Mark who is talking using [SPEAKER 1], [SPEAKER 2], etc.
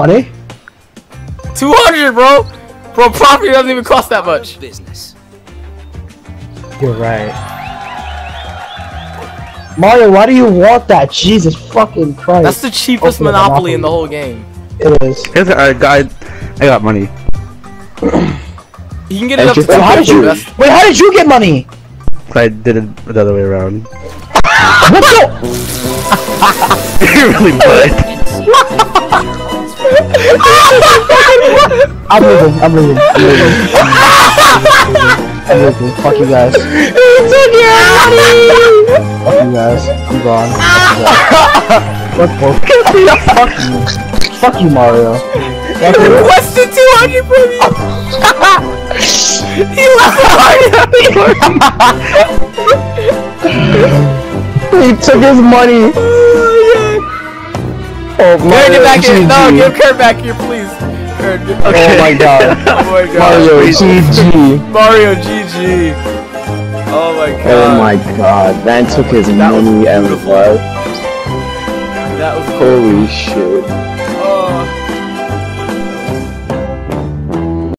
[SPEAKER 1] Money?
[SPEAKER 2] 200, bro. Bro, property doesn't even cost that much.
[SPEAKER 3] Business.
[SPEAKER 1] You're right. Mario, why do you want that? Jesus fucking Christ.
[SPEAKER 2] That's the cheapest
[SPEAKER 1] Open the
[SPEAKER 2] monopoly in the whole game.
[SPEAKER 1] It is.
[SPEAKER 4] Here's a I got I got money.
[SPEAKER 2] You can get it up to
[SPEAKER 5] Wait,
[SPEAKER 1] Wait, how did you?
[SPEAKER 2] best.
[SPEAKER 1] Wait, how did you get money?
[SPEAKER 4] I did it the other way around.
[SPEAKER 1] What the?
[SPEAKER 4] You're really bad.
[SPEAKER 1] I'm leaving. I'm leaving. I'm leaving. I'm leaving. Fuck you guys. Fuck you guys. I'm gone. Fuck both. Fuck you. Fuck you, Mario. Fuck you.
[SPEAKER 2] Requested 200 from you. he left
[SPEAKER 1] He took his money. Oh
[SPEAKER 2] Kurt, oh, get back in. No, give Kurt back here, please. Get-
[SPEAKER 1] Oh my god.
[SPEAKER 2] Oh my god.
[SPEAKER 1] Mario, GG.
[SPEAKER 2] Mario GG. Oh my oh god.
[SPEAKER 5] Oh my god, man took his
[SPEAKER 2] That
[SPEAKER 5] money and what?
[SPEAKER 2] That was cool.
[SPEAKER 5] Holy shit.
[SPEAKER 2] Oh.